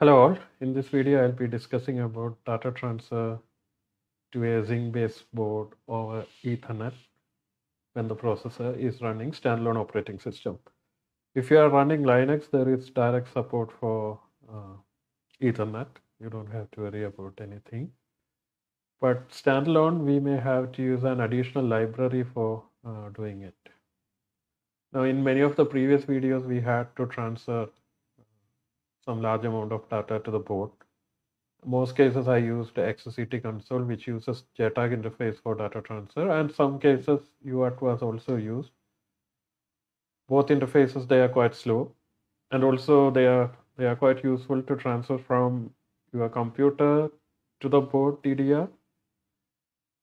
Hello all. In this video, I'll be discussing about data transfer to a Zynq-based board over Ethernet when the processor is running standalone operating system. If you are running Linux, there is direct support for uh, Ethernet. You don't have to worry about anything. But standalone, we may have to use an additional library for uh, doing it. Now, in many of the previous videos, we had to transfer some large amount of data to the board. Most cases I used XCT console, which uses JTAG interface for data transfer, and some cases UART was also used. Both interfaces they are quite slow, and also they are they are quite useful to transfer from your computer to the board DDR.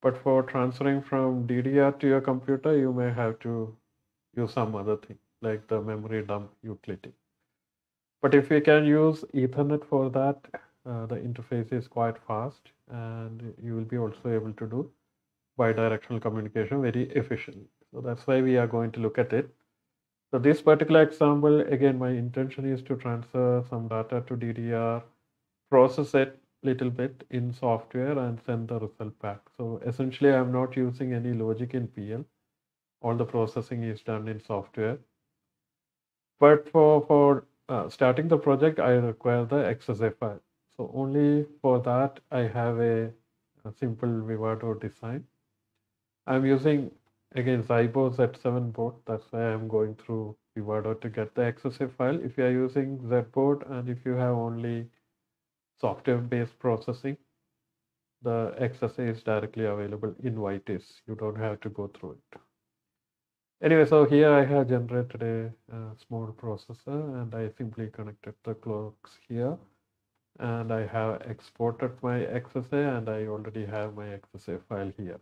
But for transferring from DDR to your computer, you may have to use some other thing like the memory dump utility. But if we can use Ethernet for that, uh, the interface is quite fast and you will be also able to do bidirectional communication very efficiently. So that's why we are going to look at it. So this particular example, again, my intention is to transfer some data to DDR, process it little bit in software and send the result back. So essentially, I'm not using any logic in PL. All the processing is done in software. But for, for uh, starting the project, I require the XSA file. So only for that, I have a, a simple Vivado design. I'm using again Zybo Z7 board. That's why I'm going through Vivado to get the XSA file. If you are using ZedBoard and if you have only software-based processing, the XSA is directly available in Vitis. You don't have to go through it. Anyway, so here I have generated a, a, small processor and I simply connected the clocks here and I have exported my XSA and I already have my XSA file here.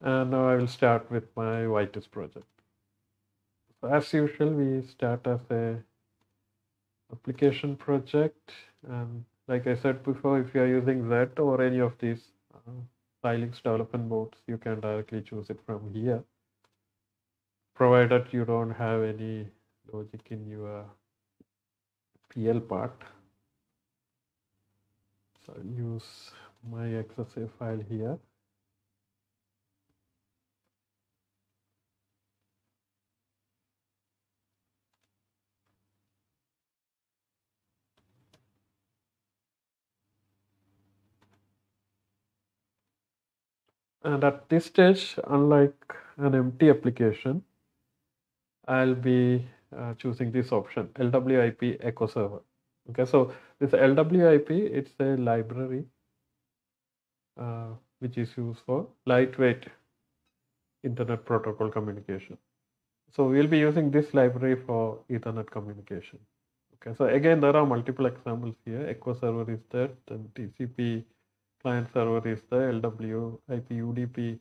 And now I will start with my Vitis project. So as usual, we start as a application project and like I said before, if you are using that or any of these uh, development boards, you can directly choose it from here provided you don't have any logic in your PL part. So I'll use my XSA file here. And at this stage, unlike an empty application, I'll be uh, choosing this option LWIP echo server. Okay, so this LWIP it's a library uh, which is used for lightweight internet protocol communication. So we'll be using this library for Ethernet communication. Okay, so again there are multiple examples here. Echo server is there, then TCP client server is there, LWIP UDP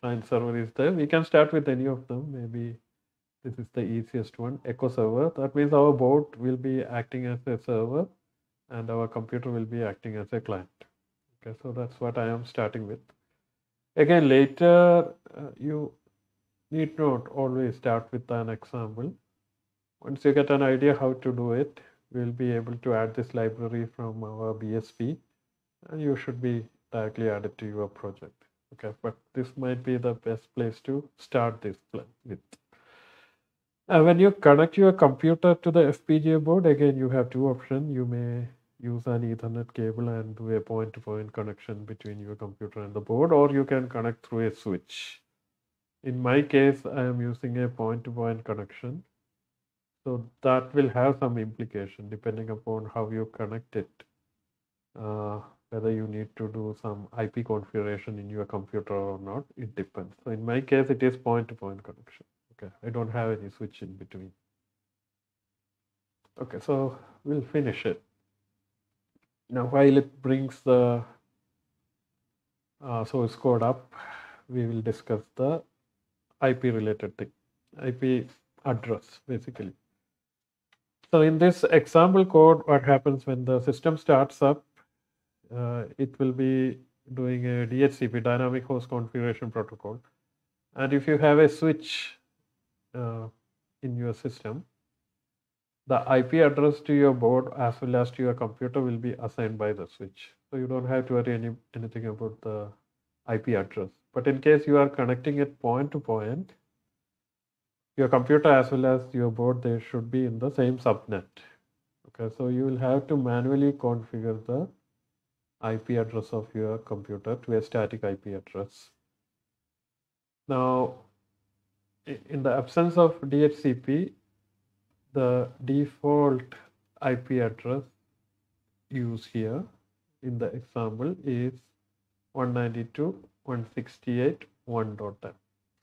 client server is there. We can start with any of them, maybe this is the easiest one echo server. That means our board will be acting as a server and our computer will be acting as a client. Okay so that's what i am starting with. Again later uh, you need not always start with an example. Once you get an idea how to do it we'll be able to add this library from our bsp and you should be directly added to your project. Okay but this might be the best place to start this with uh, when you connect your computer to the FPGA board, again, you have two options. You may use an Ethernet cable and do a point-to-point -point connection between your computer and the board, or you can connect through a switch. In my case, I am using a point-to-point -point connection. So that will have some implication depending upon how you connect it. Uh, whether you need to do some IP configuration in your computer or not, it depends. So in my case, it is point-to-point -point connection. Okay, I don't have any switch in between. Okay, so we'll finish it. Now, while it brings the uh, source code up, we will discuss the IP related thing, IP address basically. So in this example code, what happens when the system starts up, uh, it will be doing a DHCP, Dynamic Host Configuration Protocol. And if you have a switch uh, in your system, the IP address to your board as well as to your computer will be assigned by the switch. So you don't have to worry any, anything about the IP address. But in case you are connecting it point to point, your computer as well as your board, they should be in the same subnet. Okay, so you will have to manually configure the IP address of your computer to a static IP address. Now, in the absence of DHCP, the default IP address used here in the example is 192.168.1.10.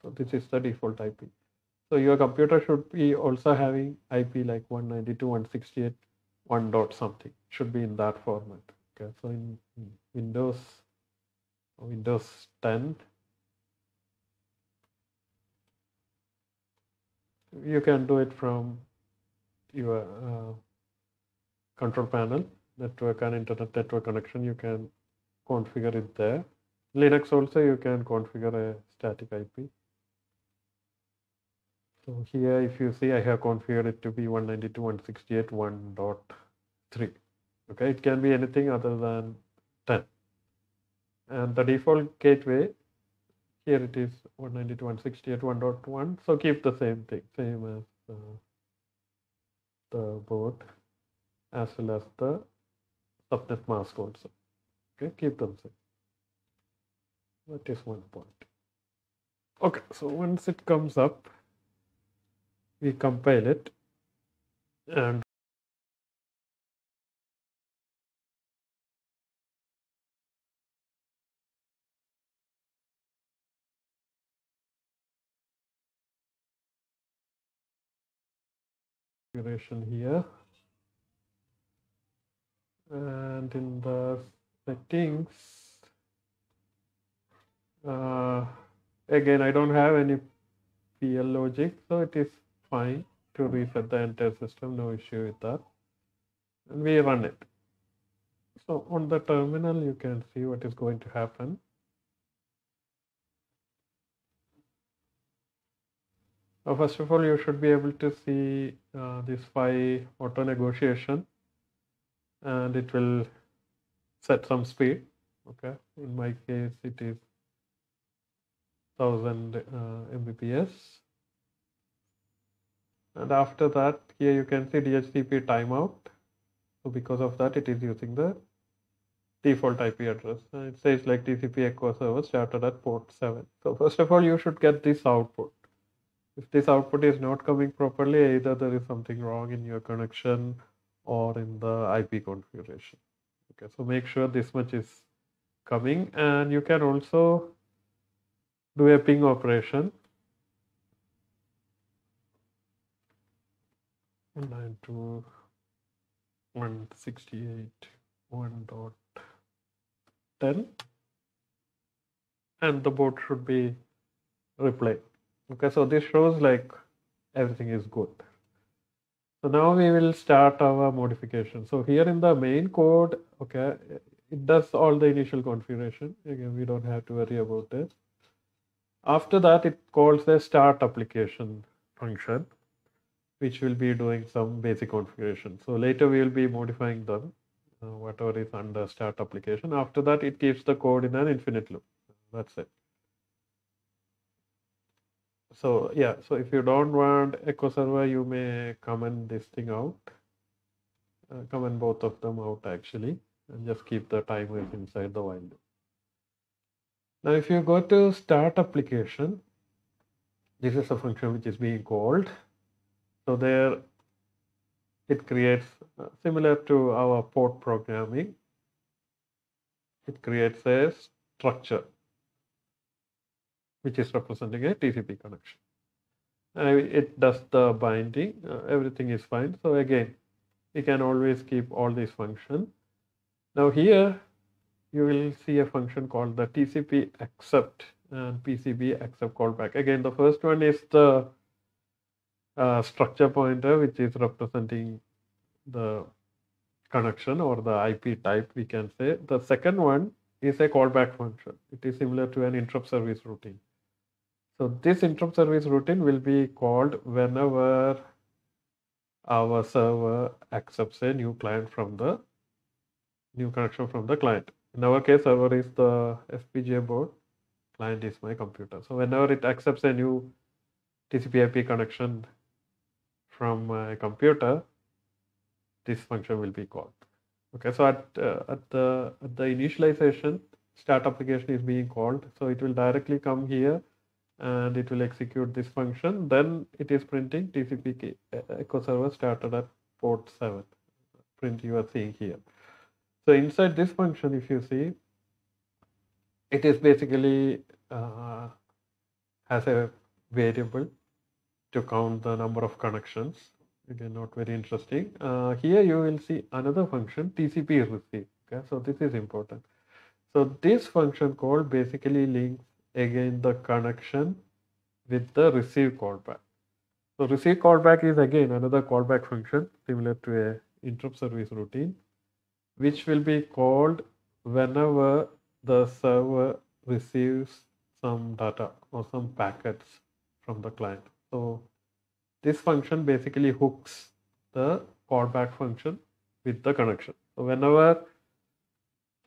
So this is the default IP. So your computer should be also having IP like 192.168 one dot something should be in that format. Okay, so in Windows Windows 10 you can do it from your uh, control panel network and internet network connection you can configure it there. Linux also you can configure a static ip so here if you see i have configured it to be 192.168.1.3 okay it can be anything other than 10 and the default gateway here it is 192.168.1.1 so keep the same thing same as uh, the board as well as the subnet mask also. Okay keep them same. That is one point. Okay so once it comes up we compile it and configuration here. And in the settings uh, again I don't have any PL logic so it is fine to reset the entire system no issue with that. And we run it. So on the terminal you can see what is going to happen Uh, first of all, you should be able to see uh, this PHY auto negotiation and it will set some speed. Okay, in my case, it is 1000 uh, Mbps. And after that, here you can see DHCP timeout. So because of that, it is using the default IP address. And it says like TCP echo server started at port 7. So first of all, you should get this output if this output is not coming properly, either there is something wrong in your connection or in the IP configuration. Okay, so make sure this much is coming and you can also do a ping operation. 192 168 1.10 and the board should be replayed. Okay, so this shows like everything is good. So now we will start our modification. So here in the main code, okay, it does all the initial configuration. Again, we don't have to worry about it. After that, it calls the start application function, which will be doing some basic configuration. So later we will be modifying them, uh, whatever is under start application. After that, it keeps the code in an infinite loop. That's it so yeah so if you don't want echo server you may comment this thing out. Uh, comment both of them out actually and just keep the timers inside the while loop. Now if you go to start application this is a function which is being called. So there it creates uh, similar to our port programming it creates a structure which is representing a TCP connection. And it does the binding, uh, everything is fine. So again, we can always keep all these functions. Now here, you will see a function called the TCP accept and PCB accept callback. Again, the first one is the uh, structure pointer, which is representing the connection or the IP type, we can say. The second one is a callback function. It is similar to an interrupt service routine. So this interrupt service routine will be called whenever our server accepts a new client from the new connection from the client. In our case, server is the FPGA board, client is my computer. So whenever it accepts a new TCP IP connection from my computer, this function will be called. Okay, so at, uh, at, the, at the initialization, start application is being called. So it will directly come here and it will execute this function. Then it is printing TCP echo server started at port 7, print you are seeing here. So inside this function, if you see, it is basically uh, has a variable to count the number of connections. Again, not very interesting. Uh, here you will see another function, TCP receive. Okay, so this is important. So this function call basically links again the connection with the receive callback. So receive callback is again another callback function similar to a interrupt service routine, which will be called whenever the server receives some data or some packets from the client. So this function basically hooks the callback function with the connection. So whenever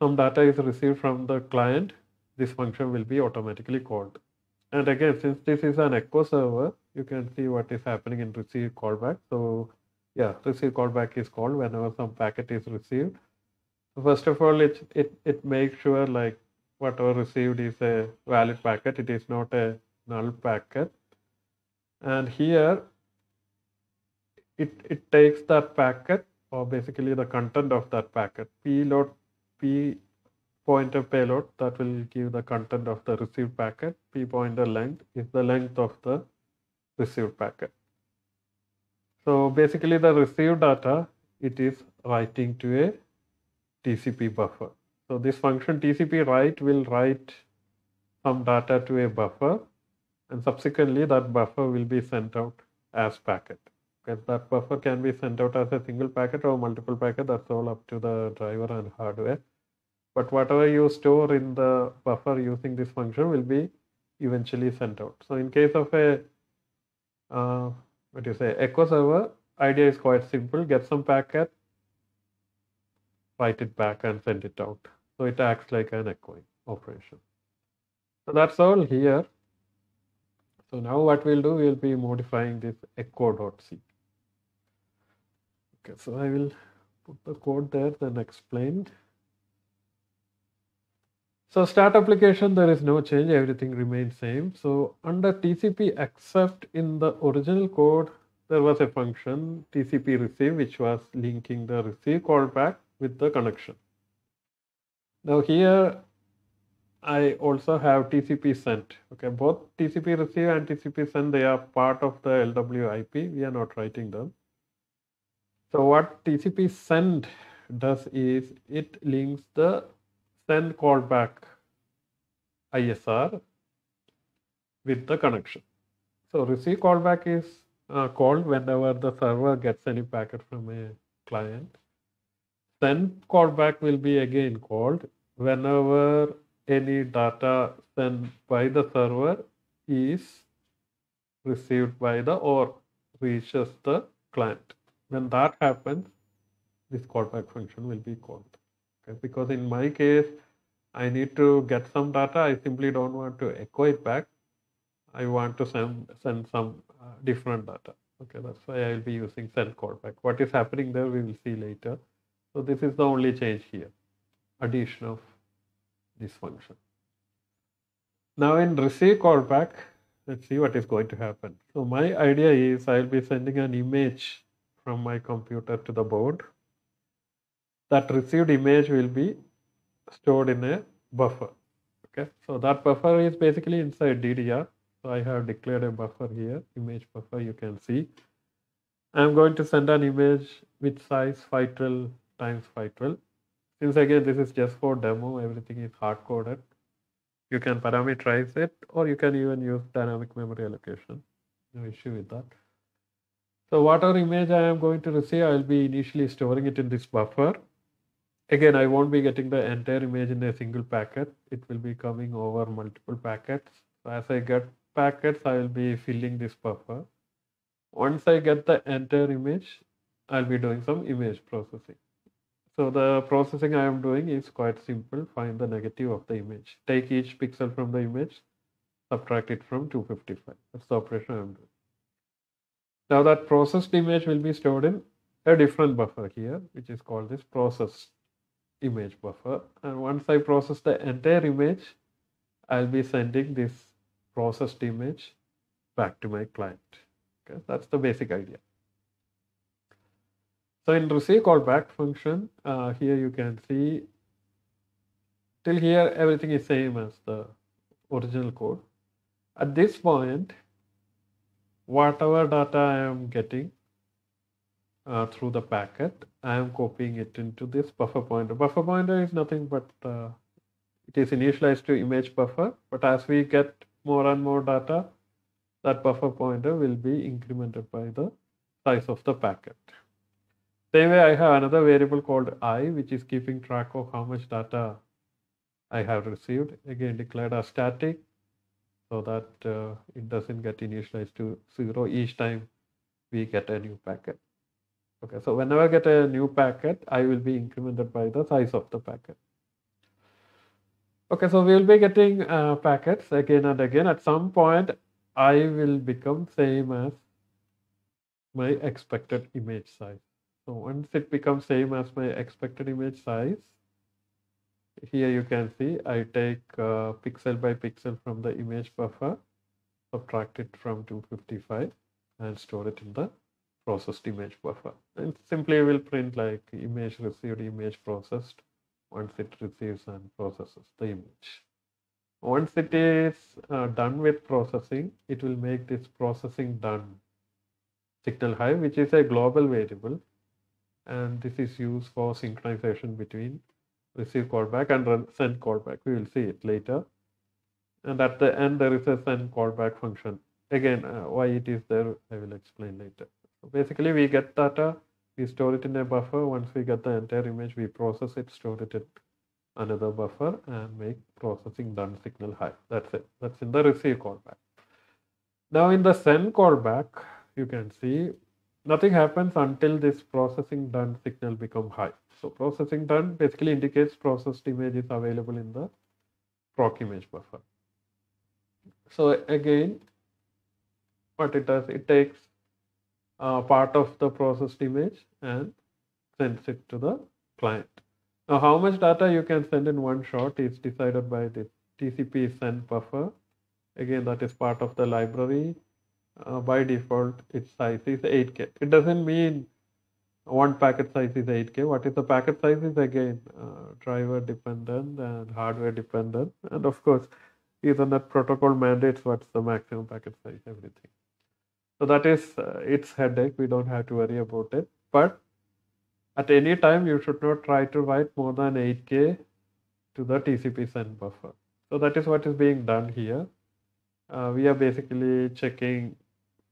some data is received from the client, this function will be automatically called. And again, since this is an echo server, you can see what is happening in receive callback. So yeah, receive callback is called whenever some packet is received. First of all, it, it, it makes sure like whatever received is a valid packet. It is not a null packet. And here it, it takes that packet or basically the content of that packet. P load P pointer payload that will give the content of the received packet. P pointer length is the length of the received packet. So basically the received data, it is writing to a TCP buffer. So this function TCP write will write some data to a buffer and subsequently that buffer will be sent out as packet. Because that buffer can be sent out as a single packet or multiple packet, that's all up to the driver and hardware. But whatever you store in the buffer using this function will be eventually sent out. So in case of a, uh, what do you say, echo server, idea is quite simple, get some packet, write it back and send it out. So it acts like an echoing operation. So that's all here. So now what we'll do, we'll be modifying this echo.c. Okay, so I will put the code there, then explain. So start application, there is no change, everything remains same. So under TCP accept in the original code, there was a function TCP receive, which was linking the receive callback with the connection. Now here I also have TCP sent. Okay, both TCP receive and TCP send, they are part of the LWIP. We are not writing them. So what TCP send does is it links the send callback ISR with the connection. So receive callback is uh, called whenever the server gets any packet from a client. Send callback will be again called whenever any data sent by the server is received by the or reaches the client. When that happens, this callback function will be called. Okay? Because in my case, I need to get some data. I simply don't want to echo it back. I want to send, send some uh, different data. Okay, that's why I'll be using send callback. What is happening there, we will see later. So this is the only change here, addition of this function. Now in receive callback, let's see what is going to happen. So my idea is I'll be sending an image from my computer to the board. That received image will be stored in a buffer. Okay, so that buffer is basically inside DDR. So I have declared a buffer here, image buffer you can see. I'm going to send an image with size 512 times 512 since again this is just for demo, everything is hard coded. You can parameterize it or you can even use dynamic memory allocation. No issue with that. So whatever image I am going to receive, I will be initially storing it in this buffer. Again, I won't be getting the entire image in a single packet. It will be coming over multiple packets. So as I get packets, I will be filling this buffer. Once I get the entire image, I'll be doing some image processing. So the processing I am doing is quite simple. Find the negative of the image. Take each pixel from the image, subtract it from 255. That's the operation I'm doing. Now that processed image will be stored in a different buffer here, which is called this processed image buffer. And once I process the entire image, I'll be sending this processed image back to my client. Okay, that's the basic idea. So in receive callback function, uh, here you can see till here everything is same as the original code. At this point, whatever data I am getting uh, through the packet, I am copying it into this buffer pointer. Buffer pointer is nothing but uh, it is initialized to image buffer, but as we get more and more data, that buffer pointer will be incremented by the size of the packet. Same way, I have another variable called i, which is keeping track of how much data I have received. Again, declared as static so that uh, it doesn't get initialized to zero each time we get a new packet. Okay, so whenever I get a new packet, I will be incremented by the size of the packet. Okay, so we will be getting uh, packets again and again. At some point, I will become same as my expected image size. So once it becomes same as my expected image size, here you can see I take uh, pixel by pixel from the image buffer, subtract it from 255 and store it in the processed image buffer. And simply will print like image received, image processed once it receives and processes the image. Once it is uh, done with processing, it will make this processing done signal high, which is a global variable and this is used for synchronization between receive callback and send callback. We will see it later. And at the end, there is a send callback function. Again, uh, why it is there, I will explain later. So basically, we get data, uh, we store it in a buffer. Once we get the entire image, we process it, store it in another buffer, and make processing done signal high. That's it. That's in the receive callback. Now, in the send callback, you can see nothing happens until this processing done signal become high. So processing done basically indicates processed image is available in the proc image buffer. So again, what it does, it takes uh, part of the processed image and sends it to the client. Now, how much data you can send in one shot is decided by the TCP send buffer. Again, that is part of the library uh, by default its size is 8k. It doesn't mean one packet size is 8k. What is the packet size is again uh, driver dependent and hardware dependent. And of course, Ethernet protocol mandates what's the maximum packet size, everything. So that is uh, its headache. We don't have to worry about it. But at any time, you should not try to write more than 8k to the TCP send buffer. So that is what is being done here. Uh, we are basically checking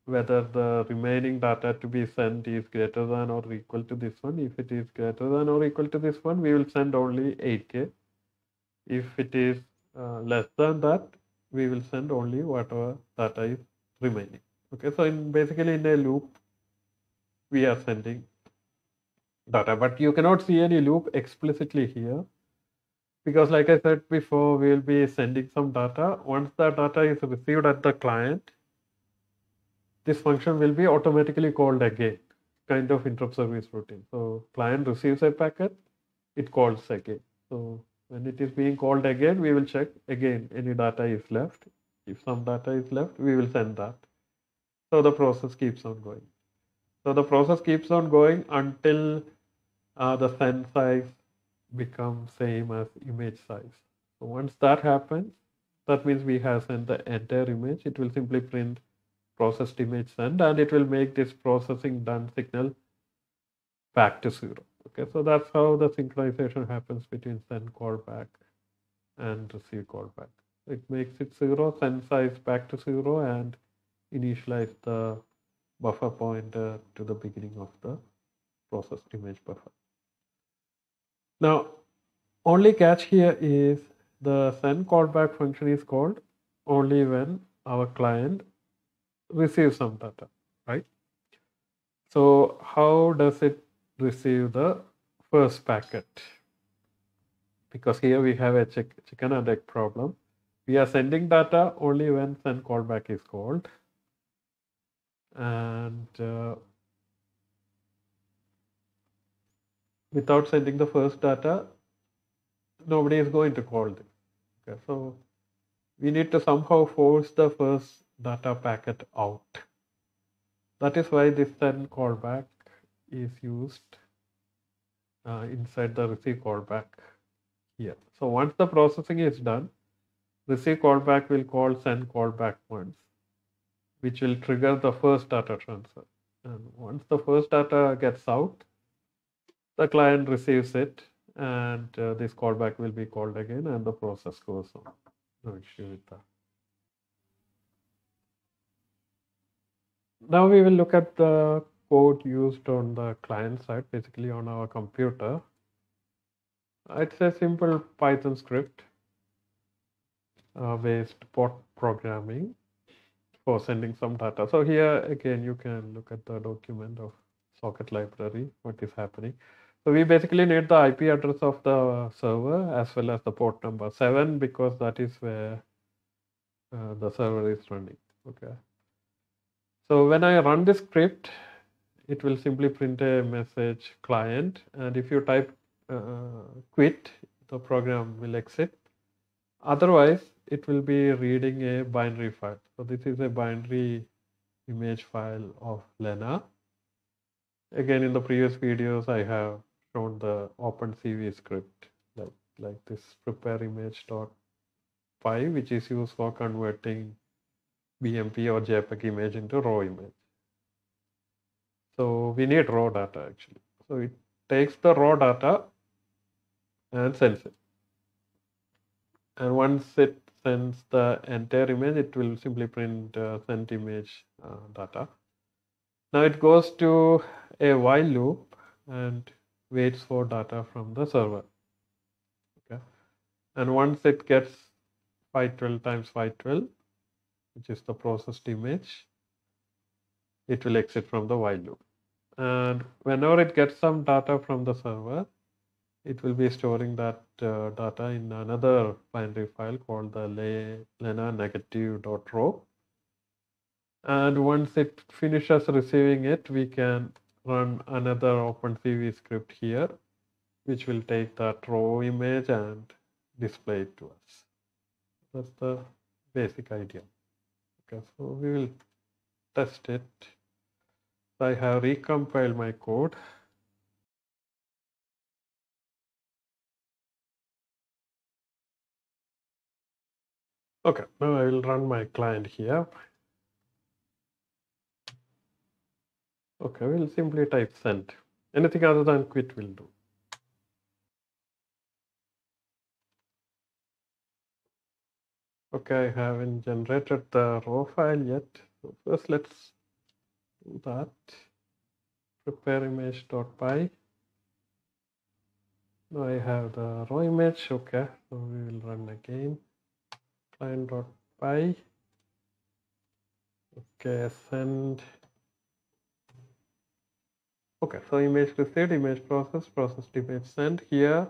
whether the remaining data to be sent is greater than or equal to this one. If it is greater than or equal to this one, we will send only 8K. If it is uh, less than that, we will send only whatever data is remaining. Okay, so in basically in a loop, we are sending data, but you cannot see any loop explicitly here because like I said before, we will be sending some data. Once the data is received at the client, this function will be automatically called again, kind of interrupt service routine. So client receives a packet, it calls again. So when it is being called again, we will check again any data is left. If some data is left, we will send that. So the process keeps on going. So the process keeps on going until uh, the send size becomes same as image size. So once that happens, that means we have sent the entire image. It will simply print processed image send and it will make this processing done signal back to zero. Okay, so that's how the synchronization happens between send callback and receive callback. It makes it zero, send size back to zero, and initialize the buffer pointer to the beginning of the processed image buffer. Now, only catch here is the send callback function is called only when our client receives some data, right? So how does it receive the first packet? Because here we have a chick- chicken and egg problem. We are sending data only when send callback is called. And uh, without sending the first data, nobody is going to call this. Okay, so we need to somehow force the first data packet out. That is why this send callback is used uh, inside the receive callback here. So once the processing is done, receive callback will call send callback once, which will trigger the first data transfer. And once the first data gets out, the client receives it and uh, this callback will be called again and the process goes on. No issue with that. Now we will look at the code used on the client side, basically on our computer. It's a simple Python script uh, based bot programming for sending some data. So here again, you can look at the document of socket library, what is happening. So we basically need the IP address of the server as well as the port number 7 because that is where uh, the server is running. Okay. So when I run this script, it will simply print a message client. And if you type uh, quit, the program will exit. Otherwise, it will be reading a binary file. So this is a binary image file of Lena. Again, in the previous videos, I have shown the OpenCV script like, like this prepare image dot py, which is used for converting BMP or JPEG image into raw image. So we need raw data actually. So it takes the raw data and sends it. And once it sends the entire image, it will simply print uh, sent image uh, data. Now it goes to a while loop and waits for data from the server. Okay. And once it gets 512 times 512, which is the processed image, it will exit from the while loop. And whenever it gets some data from the server, it will be storing that uh, data in another binary file called the lena negative.raw. And once it finishes receiving it, we can run another OpenCV script here, which will take that raw image and display it to us. That's the basic idea. Okay, so we will test it. I have recompiled my code. Okay, now I will run my client here. Okay, we'll simply type send. Anything other than quit will do. Okay, I haven't generated the raw file yet. So first let's do that. Prepare image.py. Now I have the raw image. Okay, so we will run again. Client.py. Okay, send. Okay, so image received, image process, processed image sent here.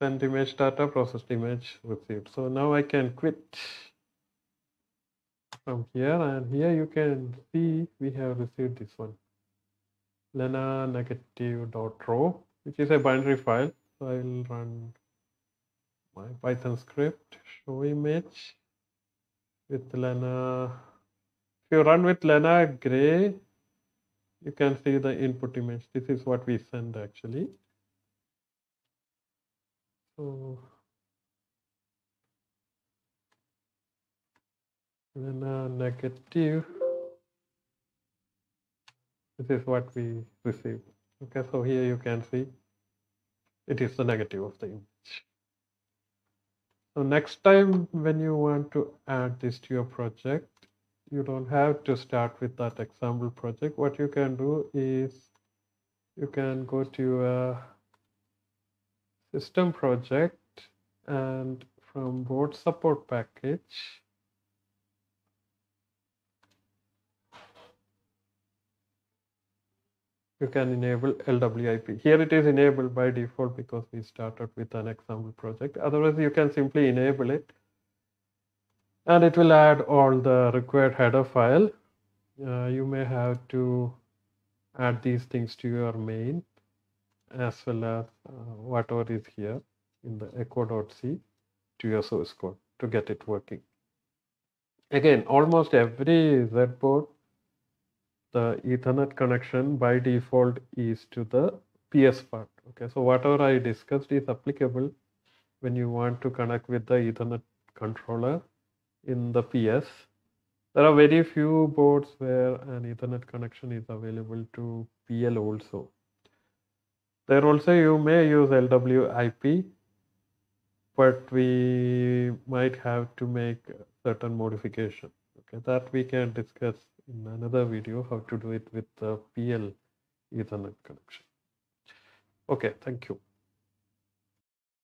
send image data, processed image received. So now I can quit from here and here you can see we have received this one. Lena negative.raw, which is a binary file. So I will run my Python script, show image with Lena. If you run with Lena gray, you can see the input image. This is what we send actually. So uh, negative. This is what we receive. Okay, so here you can see it is the negative of the image. So next time when you want to add this to your project, you don't have to start with that example project. What you can do is you can go to a system project and from board support package you can enable LWIP. Here it is enabled by default because we started with an example project. Otherwise, you can simply enable it and it will add all the required header file. Uh, you may have to add these things to your main as well as uh, whatever is here in the echo.c to your source code to get it working. Again, almost every Z board the Ethernet connection by default is to the PS part. Okay, so whatever I discussed is applicable when you want to connect with the Ethernet controller in the PS. There are very few boards where an Ethernet connection is available to PL also. There also you may use LWIP, but we might have to make certain modification. Okay, that we can discuss in another video how to do it with the PL Ethernet connection. Okay, thank you.